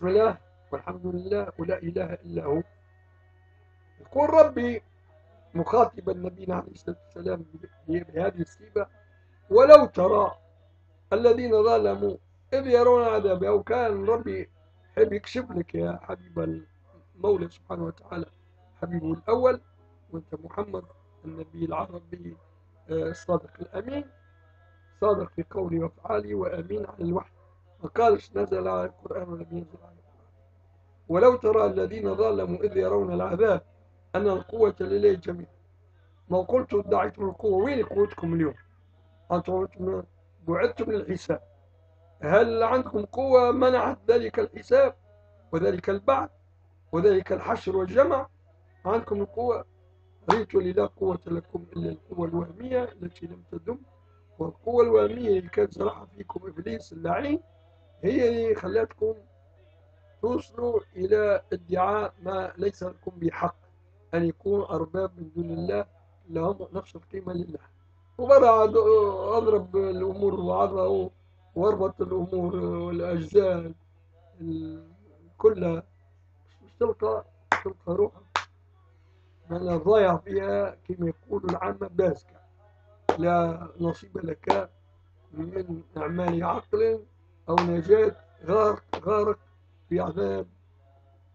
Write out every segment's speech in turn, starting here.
بسم الله والحمد لله ولا إله إلا هو. يقول ربي مخاطبا نبينا عليه الصلاة والسلام بهذه الصيغة ولو ترى الذين ظلموا إذ يرون عذاب أو كان ربي يحب يكشف لك يا حبيب المولى سبحانه وتعالى حبيبه الأول وأنت محمد النبي العربي آه، الصادق الأمين صادق في قوله وفعاله وأمين على الوحي. ما قالش نزل على القرآن ولم ينزل على القرآن؟ ولو ترى الذين ظلموا إذ يرون العذاب أن القوة لله جميعا. ما قلت ادعيتم القوة. وين قوتكم اليوم؟ أنتم بعدتم للحساب. هل عندكم قوة منعت ذلك الحساب وذلك البعث وذلك الحشر والجمع؟ عندكم القوة؟ ريت لا قوة لكم إلا القوة الوهمية التي لم تدم والقوة الوهمية اللي كانت زرعها فيكم إبليس اللعين هي اللي خلتكم توصلوا إلى ادعاء ما ليس لكم بحق أن يكون أرباب من دون الله لهم نفس القيمة لله. وبرع أضرب الأمور بعضها وأربط الأمور والأجزاء كلها. تلقى تلقى روحك أنا ضايع فيها كما يقول العامة باسكة. لا نصيب لك من أعمال عقل أو نجاة غارق غارق في عذاب.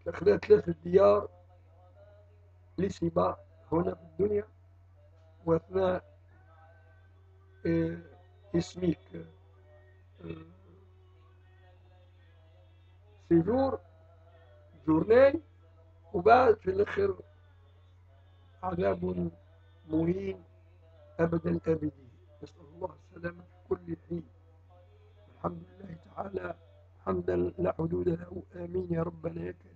أخذت ثلاثة ديار لسباع هنا في الدنيا وأثناء اسميك سيجور جورنال وبعد في الآخر عذاب مهين أبد الآبدين نسأل الله السلامة في كل حين. الحمد لله تعالى. حمدا لا حدود له. آمين يا ربنا يا كريم